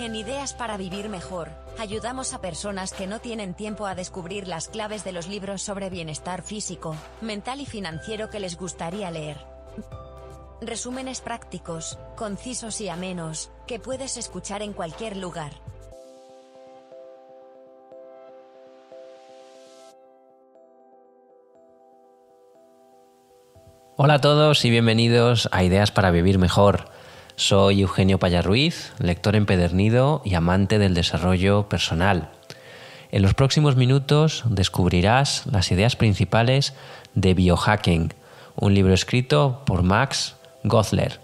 En Ideas para Vivir Mejor, ayudamos a personas que no tienen tiempo a descubrir las claves de los libros sobre bienestar físico, mental y financiero que les gustaría leer. Resúmenes prácticos, concisos y amenos, que puedes escuchar en cualquier lugar. Hola a todos y bienvenidos a Ideas para Vivir Mejor. Soy Eugenio Payarruiz, lector empedernido y amante del desarrollo personal. En los próximos minutos descubrirás las ideas principales de Biohacking, un libro escrito por Max Gothler.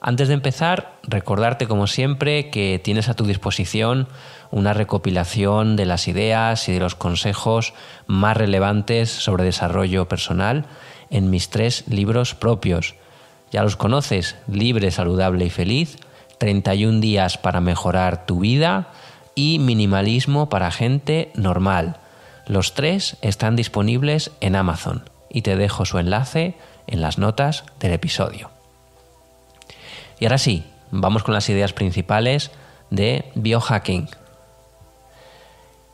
Antes de empezar, recordarte como siempre que tienes a tu disposición una recopilación de las ideas y de los consejos más relevantes sobre desarrollo personal en mis tres libros propios. Ya los conoces, Libre, Saludable y Feliz, 31 días para mejorar tu vida y Minimalismo para gente normal. Los tres están disponibles en Amazon y te dejo su enlace en las notas del episodio. Y ahora sí, vamos con las ideas principales de biohacking.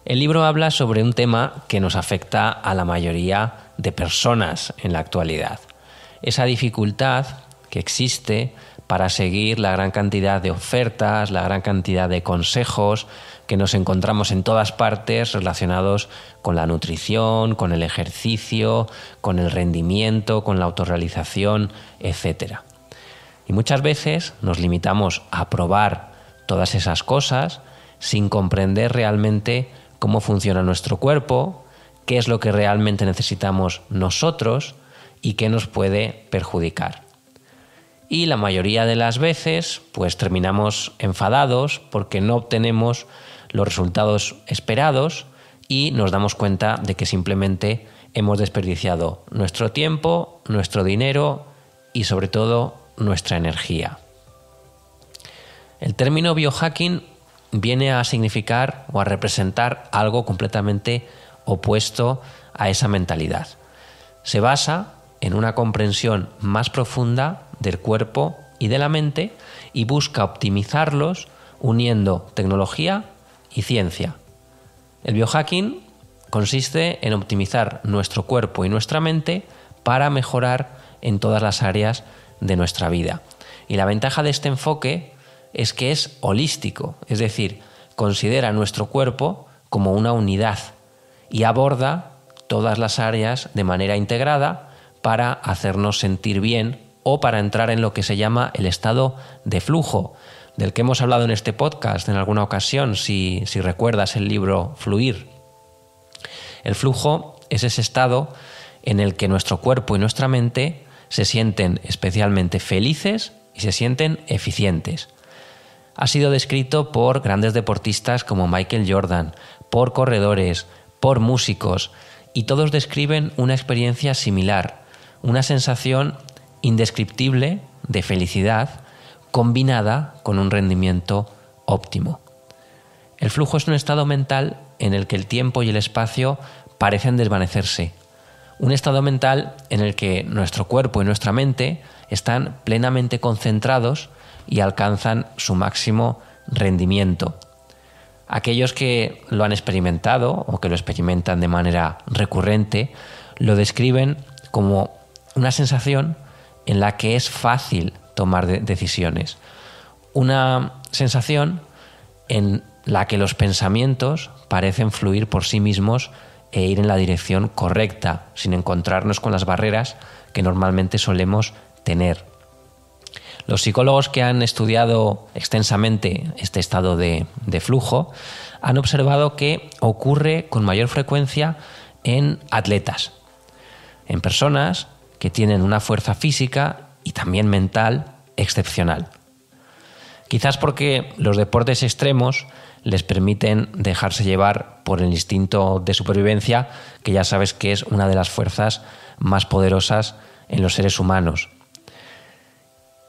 El libro habla sobre un tema que nos afecta a la mayoría de personas en la actualidad. Esa dificultad que existe para seguir la gran cantidad de ofertas, la gran cantidad de consejos que nos encontramos en todas partes relacionados con la nutrición, con el ejercicio, con el rendimiento, con la autorrealización, etc. Y muchas veces nos limitamos a probar todas esas cosas sin comprender realmente cómo funciona nuestro cuerpo, qué es lo que realmente necesitamos nosotros y qué nos puede perjudicar. Y la mayoría de las veces, pues terminamos enfadados porque no obtenemos los resultados esperados y nos damos cuenta de que simplemente hemos desperdiciado nuestro tiempo, nuestro dinero y sobre todo nuestra energía. El término biohacking viene a significar o a representar algo completamente opuesto a esa mentalidad. Se basa en una comprensión más profunda del cuerpo y de la mente y busca optimizarlos uniendo tecnología y ciencia. El biohacking consiste en optimizar nuestro cuerpo y nuestra mente para mejorar en todas las áreas de nuestra vida. Y la ventaja de este enfoque es que es holístico, es decir, considera nuestro cuerpo como una unidad y aborda todas las áreas de manera integrada para hacernos sentir bien o para entrar en lo que se llama el estado de flujo, del que hemos hablado en este podcast en alguna ocasión, si, si recuerdas el libro Fluir. El flujo es ese estado en el que nuestro cuerpo y nuestra mente se sienten especialmente felices y se sienten eficientes ha sido descrito por grandes deportistas como Michael Jordan, por corredores, por músicos, y todos describen una experiencia similar, una sensación indescriptible de felicidad combinada con un rendimiento óptimo. El flujo es un estado mental en el que el tiempo y el espacio parecen desvanecerse, un estado mental en el que nuestro cuerpo y nuestra mente están plenamente concentrados y alcanzan su máximo rendimiento. Aquellos que lo han experimentado o que lo experimentan de manera recurrente lo describen como una sensación en la que es fácil tomar decisiones. Una sensación en la que los pensamientos parecen fluir por sí mismos e ir en la dirección correcta, sin encontrarnos con las barreras que normalmente solemos tener. Los psicólogos que han estudiado extensamente este estado de, flujo han observado que ocurre con mayor frecuencia en atletas, en personas que tienen una fuerza física y también mental excepcional. Quizás porque los deportes extremos les permiten dejarse llevar por el instinto de supervivencia, que ya sabes que es una de las fuerzas más poderosas en los seres humanos.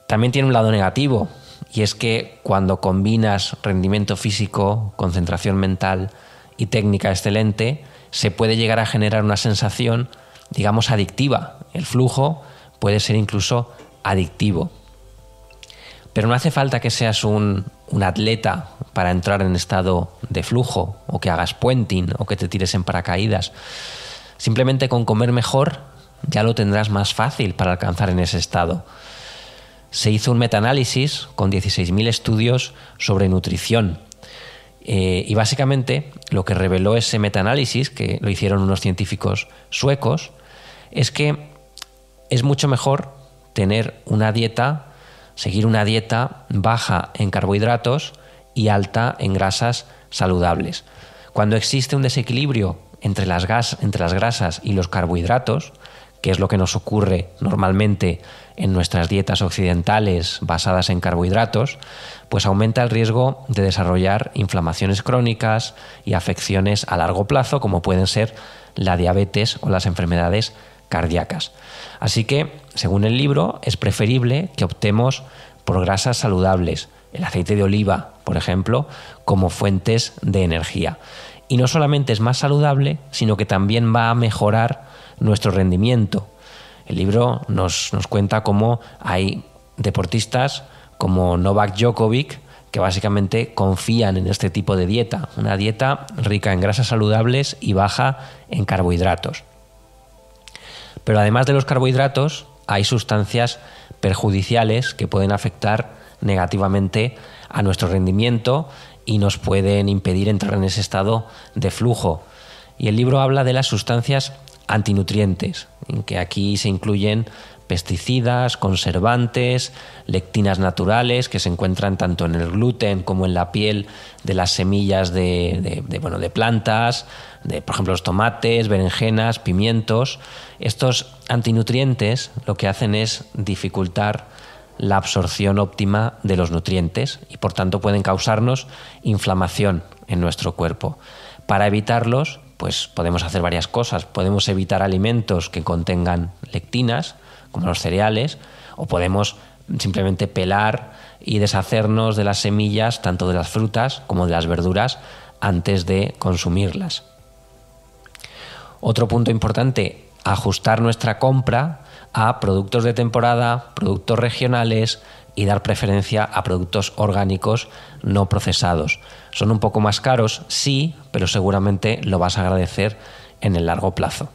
También tiene un lado negativo, y es que cuando combinas rendimiento físico, concentración mental y técnica excelente, se puede llegar a generar una sensación, digamos, adictiva. El flujo puede ser incluso adictivo. Pero no hace falta que seas un, atleta para entrar en estado de flujo, o que hagas puenting, o que te tires en paracaídas. Simplemente con comer mejor ya lo tendrás más fácil para alcanzar en ese estado. Se hizo un metaanálisis con 16.000 estudios sobre nutrición. Eh, y básicamente lo que reveló ese metaanálisis, que lo hicieron unos científicos suecos, es que es mucho mejor tener una dieta, seguir una dieta baja en carbohidratos y alta en grasas saludables. Cuando existe un desequilibrio entre las, gas, entre las grasas y los carbohidratos, que es lo que nos ocurre normalmente en nuestras dietas occidentales basadas en carbohidratos, pues aumenta el riesgo de desarrollar inflamaciones crónicas y afecciones a largo plazo, como pueden ser la diabetes o las enfermedades cardíacas. Así que, según el libro, es preferible que optemos por grasas saludables, el aceite de oliva, por ejemplo, como fuentes de energía. Y no solamente es más saludable, sino que también va a mejorar nuestro rendimiento. El libro nos, nos cuenta cómo hay deportistas como Novak Djokovic que básicamente confían en este tipo de dieta, una dieta rica en grasas saludables y baja en carbohidratos. Pero además de los carbohidratos, hay sustancias perjudiciales que pueden afectar negativamente a nuestro rendimiento y nos pueden impedir entrar en ese estado de flujo. Y el libro habla de las sustancias antinutrientes, en que aquí se incluyen pesticidas, conservantes, lectinas naturales que se encuentran tanto en el gluten como en la piel de las semillas de, bueno, de plantas, de, por ejemplo los tomates, berenjenas, pimientos. Estos antinutrientes lo que hacen es dificultar la absorción óptima de los nutrientes y por tanto pueden causarnos inflamación en nuestro cuerpo. Para evitarlos, pues podemos hacer varias cosas. Podemos evitar alimentos que contengan lectinas, como los cereales, o podemos simplemente pelar y deshacernos de las semillas, tanto de las frutas como de las verduras, antes de consumirlas. Otro punto importante, ajustar nuestra compra a productos de temporada, productos regionales y dar preferencia a productos orgánicos no procesados. Son un poco más caros, sí, pero seguramente lo vas a agradecer en el largo plazo.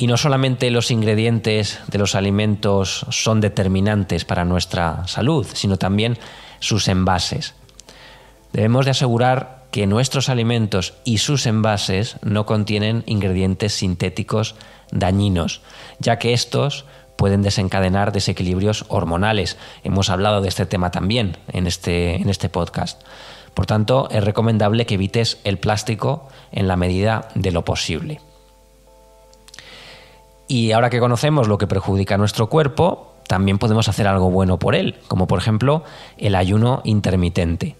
Y no solamente los ingredientes de los alimentos son determinantes para nuestra salud, sino también sus envases. Debemos de asegurar que nuestros alimentos y sus envases no contienen ingredientes sintéticos dañinos, ya que estos pueden desencadenar desequilibrios hormonales. Hemos hablado de este tema también en este, en este podcast. Por tanto, es recomendable que evites el plástico en la medida de lo posible. Y ahora que conocemos lo que perjudica a nuestro cuerpo, también podemos hacer algo bueno por él, como por ejemplo el ayuno intermitente.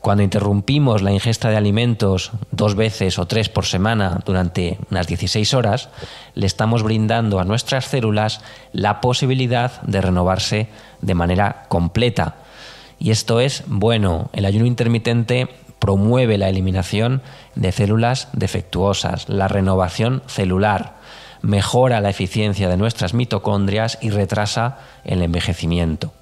Cuando interrumpimos la ingesta de alimentos dos veces o tres por semana durante unas 16 horas, le estamos brindando a nuestras células la posibilidad de renovarse de manera completa. Y esto es bueno. El ayuno intermitente promueve la eliminación de células defectuosas, la renovación celular, mejora la eficiencia de nuestras mitocondrias y retrasa el envejecimiento.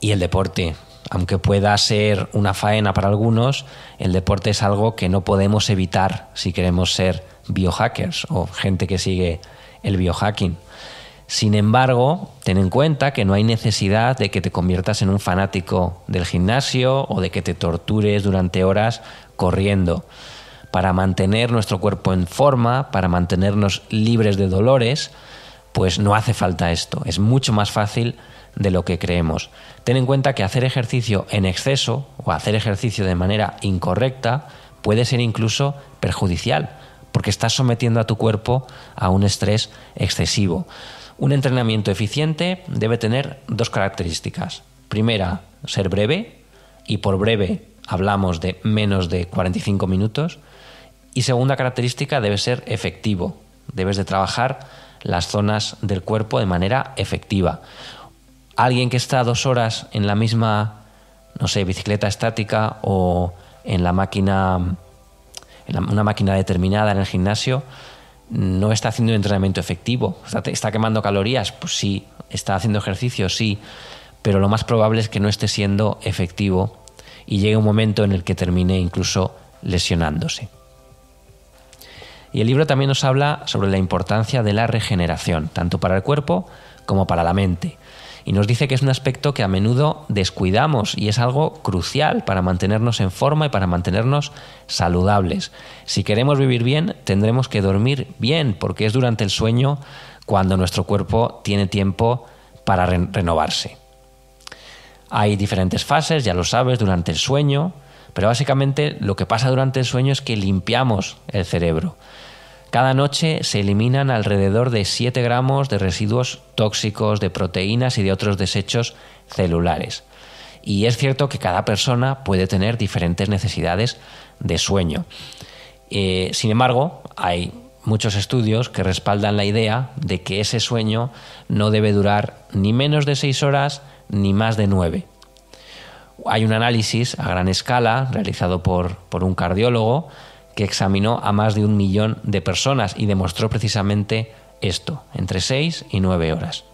Y el deporte, aunque pueda ser una faena para algunos, el deporte es algo que no podemos evitar si queremos ser biohackers o gente que sigue el biohacking. Sin embargo, ten en cuenta que no hay necesidad de que te conviertas en un fanático del gimnasio o de que te tortures durante horas corriendo para mantener nuestro cuerpo en forma, para mantenernos libres de dolores, pues no hace falta esto. Es mucho más fácil de lo que creemos. Ten en cuenta que hacer ejercicio en exceso o hacer ejercicio de manera incorrecta puede ser incluso perjudicial, porque estás sometiendo a tu cuerpo a un estrés excesivo. Un entrenamiento eficiente debe tener dos características. Primera, ser breve, y por breve hablamos de menos de 45 minutos. Y segunda característica debe ser efectivo. Debes de trabajar las zonas del cuerpo de manera efectiva. Alguien que está dos horas en la misma, no sé, bicicleta estática o en la máquina, en una máquina determinada en el gimnasio, no está haciendo un entrenamiento efectivo. Está, está quemando calorías, pues sí. Está haciendo ejercicio, sí pero lo más probable es que no esté siendo efectivo y llegue un momento en el que termine incluso lesionándose. Y el libro también nos habla sobre la importancia de la regeneración, tanto para el cuerpo como para la mente. Y nos dice que es un aspecto que a menudo descuidamos y es algo crucial para mantenernos en forma y para mantenernos saludables. Si queremos vivir bien, tendremos que dormir bien, porque es durante el sueño cuando nuestro cuerpo tiene tiempo para renovarse. Hay diferentes fases, ya lo sabes, durante el sueño, pero básicamente lo que pasa durante el sueño es que limpiamos el cerebro. Cada noche se eliminan alrededor de 7 gramos de residuos tóxicos, de proteínas y de otros desechos celulares. Y es cierto que cada persona puede tener diferentes necesidades de sueño. Eh, sin embargo, hay muchos estudios que respaldan la idea de que ese sueño no debe durar ni menos de 6 horas ni más de 9. Hay un análisis a gran escala realizado por, por un cardiólogo que examinó a más de un millón de personas y demostró precisamente esto, entre 6 y 9 horas.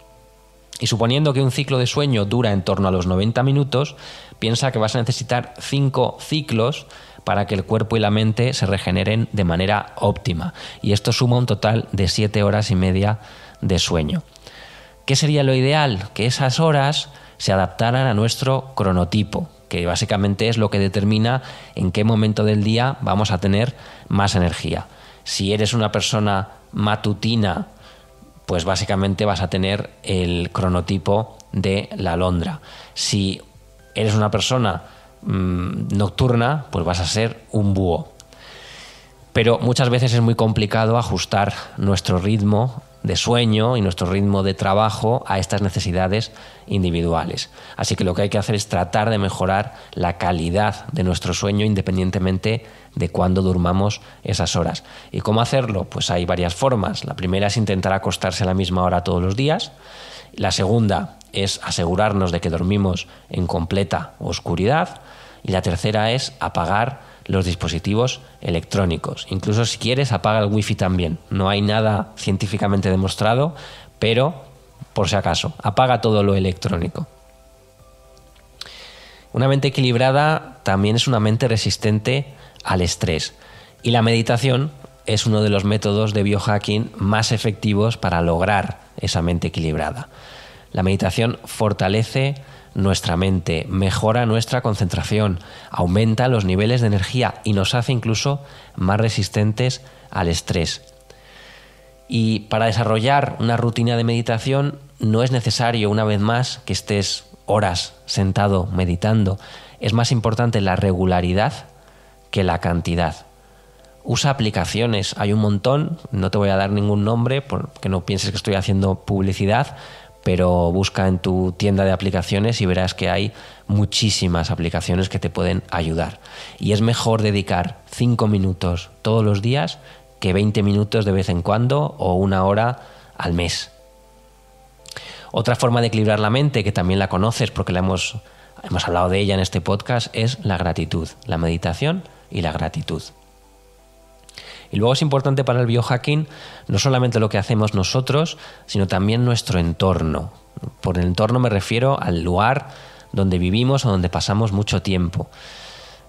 Y suponiendo que un ciclo de sueño dura en torno a los 90 minutos, piensa que vas a necesitar 5 ciclos para que el cuerpo y la mente se regeneren de manera óptima. Y esto suma un total de 7 horas y media de sueño. ¿Qué sería lo ideal? Que esas horas se adaptaran a nuestro cronotipo, que básicamente es lo que determina en qué momento del día vamos a tener más energía. Si eres una persona matutina, pues básicamente vas a tener el cronotipo de la alondra. Si eres una persona mm, nocturna, pues vas a ser un búho. Pero muchas veces es muy complicado ajustar nuestro ritmo de sueño y nuestro ritmo de trabajo a estas necesidades individuales. Así que lo que hay que hacer es tratar de mejorar la calidad de nuestro sueño independientemente de cuándo durmamos esas horas. ¿Y cómo hacerlo? Pues hay varias formas. La primera es intentar acostarse a la misma hora todos los días. La segunda es asegurarnos de que dormimos en completa oscuridad. Y la tercera es apagar los dispositivos electrónicos. Incluso si quieres, apaga el wifi también. No hay nada científicamente demostrado, pero por si acaso, apaga todo lo electrónico. Una mente equilibrada también es una mente resistente al estrés. Y la meditación es uno de los métodos de biohacking más efectivos para lograr esa mente equilibrada. La meditación fortalece nuestra mente, mejora nuestra concentración, aumenta los niveles de energía y nos hace incluso más resistentes al estrés. Y para desarrollar una rutina de meditación no es necesario, una vez más, que estés horas sentado meditando. Es más importante la regularidad que la cantidad. Usa aplicaciones, hay un montón, no te voy a dar ningún nombre porque no pienses que estoy haciendo publicidad, pero busca en tu tienda de aplicaciones y verás que hay muchísimas aplicaciones que te pueden ayudar. Y es mejor dedicar 5 minutos todos los días que 20 minutos de vez en cuando o una hora al mes. Otra forma de equilibrar la mente, que también la conoces porque la hemos, hemos hablado de ella en este podcast, es la gratitud, la meditación y la gratitud. Y luego es importante para el biohacking no solamente lo que hacemos nosotros, sino también nuestro entorno. Por el entorno me refiero al lugar donde vivimos o donde pasamos mucho tiempo.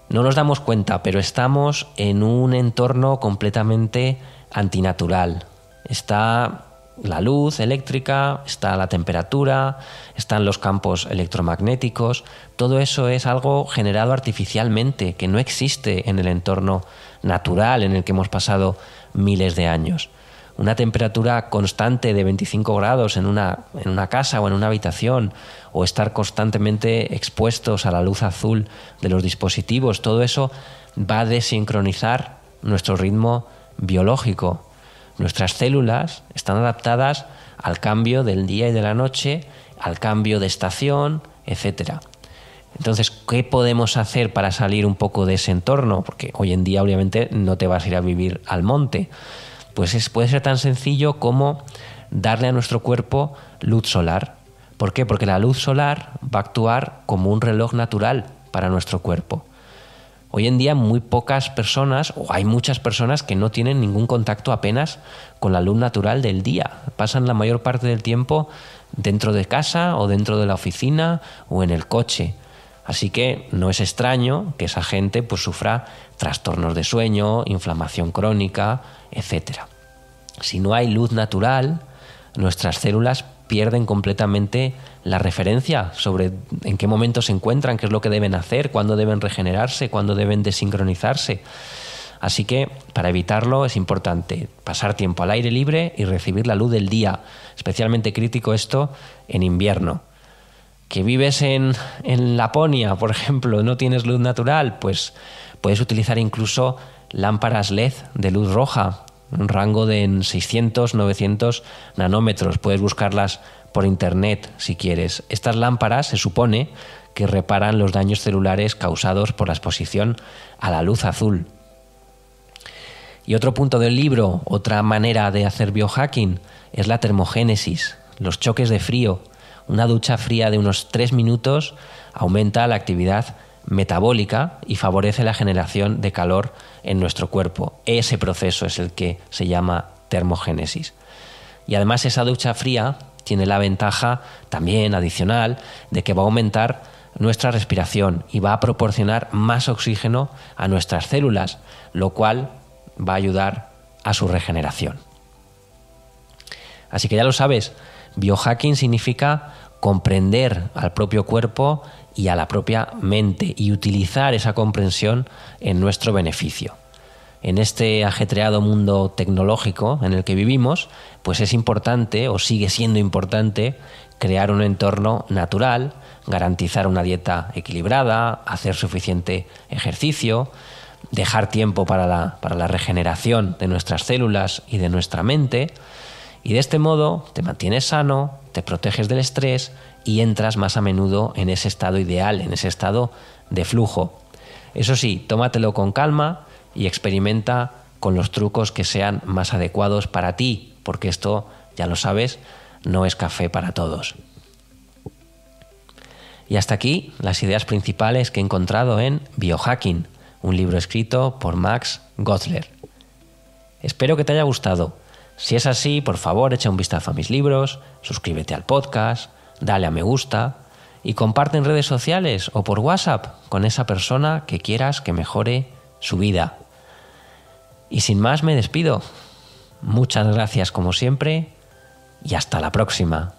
No nos damos cuenta, pero estamos en un entorno completamente antinatural. Está la luz eléctrica, está la temperatura, están los campos electromagnéticos. Todo eso es algo generado artificialmente, que no existe en el entorno natural en el que hemos pasado miles de años. Una temperatura constante de 25 grados en una, en una casa o en una habitación, o estar constantemente expuestos a la luz azul de los dispositivos, todo eso va a desincronizar nuestro ritmo biológico. Nuestras células están adaptadas al cambio del día y de la noche, al cambio de estación, etcétera. Entonces, ¿qué podemos hacer para salir un poco de ese entorno? Porque hoy en día obviamente no te vas a ir a vivir al monte. Pues puede ser tan sencillo como darle a nuestro cuerpo luz solar. ¿Por qué? Porque la luz solar va a actuar como un reloj natural para nuestro cuerpo. Hoy en día muy pocas personas, o hay muchas personas que no tienen ningún contacto apenas con la luz natural del día. Pasan la mayor parte del tiempo dentro de casa o dentro de la oficina o en el coche. Así que no es extraño que esa gente pues sufra trastornos de sueño, inflamación crónica, etc. Si no hay luz natural, nuestras células pierden completamente la referencia sobre en qué momento se encuentran, qué es lo que deben hacer, cuándo deben regenerarse, cuándo deben desincronizarse. Así que para evitarlo es importante pasar tiempo al aire libre y recibir la luz del día, especialmente crítico esto en invierno. Que vives en, en Laponia, por ejemplo, no tienes luz natural, pues puedes utilizar incluso lámparas LED de luz roja, un rango de 600-900 nanómetros. Puedes buscarlas por internet si quieres. Estas lámparas se supone que reparan los daños celulares causados por la exposición a la luz azul. Y otro punto del libro, otra manera de hacer biohacking, es la termogénesis, los choques de frío. Una ducha fría de unos 3 minutos aumenta la actividad metabólica y favorece la generación de calor en nuestro cuerpo. Ese proceso es el que se llama termogénesis. Y además esa ducha fría tiene la ventaja también adicional de que va a aumentar nuestra respiración y va a proporcionar más oxígeno a nuestras células, lo cual va a ayudar a su regeneración. Así que ya lo sabes, biohacking significa comprender al propio cuerpo y a la propia mente y utilizar esa comprensión en nuestro beneficio. En este ajetreado mundo tecnológico en el que vivimos, pues es importante o sigue siendo importante crear un entorno natural, garantizar una dieta equilibrada, hacer suficiente ejercicio, dejar tiempo para la, para la regeneración de nuestras células y de nuestra mente. Y de este modo te mantienes sano, te proteges del estrés y entras más a menudo en ese estado ideal, en ese estado de flujo. Eso sí, tómatelo con calma y experimenta con los trucos que sean más adecuados para ti, porque esto, ya lo sabes, no es café para todos. Y hasta aquí las ideas principales que he encontrado en Biohacking, un libro escrito por Max Gottler. Espero que te haya gustado. Si es así, por favor, echa un vistazo a mis libros, suscríbete al podcast, dale a me gusta y comparte en redes sociales o por WhatsApp con esa persona que quieras que mejore su vida. Y sin más me despido. Muchas gracias como siempre y hasta la próxima.